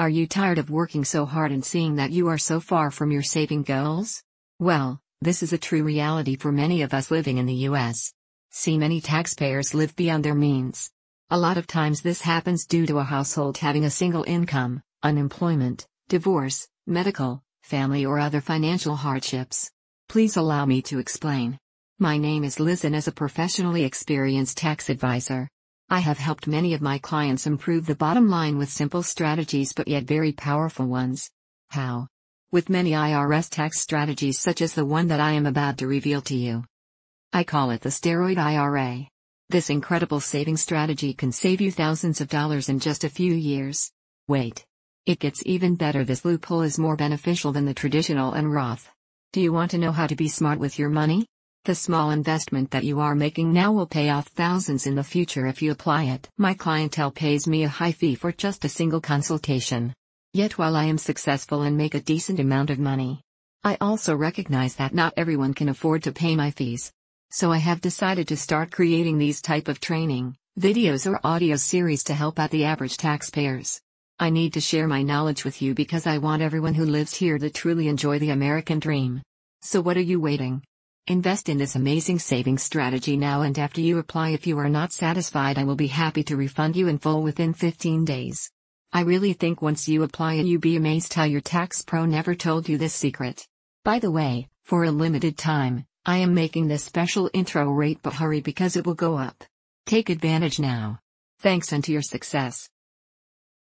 Are you tired of working so hard and seeing that you are so far from your saving goals? Well, this is a true reality for many of us living in the US. See, many taxpayers live beyond their means. A lot of times this happens due to a household having a single income, unemployment, divorce, medical, family, or other financial hardships. Please allow me to explain. My name is Liz, and as a professionally experienced tax advisor, I have helped many of my clients improve the bottom line with simple strategies but yet very powerful ones. How? With many IRS tax strategies such as the one that I am about to reveal to you. I call it the steroid IRA. This incredible saving strategy can save you thousands of dollars in just a few years. Wait. It gets even better. This loophole is more beneficial than the traditional and Roth. Do you want to know how to be smart with your money? The small investment that you are making now will pay off thousands in the future if you apply it. My clientele pays me a high fee for just a single consultation. Yet while I am successful and make a decent amount of money, I also recognize that not everyone can afford to pay my fees. So I have decided to start creating these type of training, videos or audio series to help out the average taxpayers. I need to share my knowledge with you because I want everyone who lives here to truly enjoy the American dream. So what are you waiting? Invest in this amazing savings strategy now and after you apply if you are not satisfied I will be happy to refund you in full within 15 days. I really think once you apply it you be amazed how your tax pro never told you this secret. By the way, for a limited time, I am making this special intro rate but hurry because it will go up. Take advantage now. Thanks and to your success.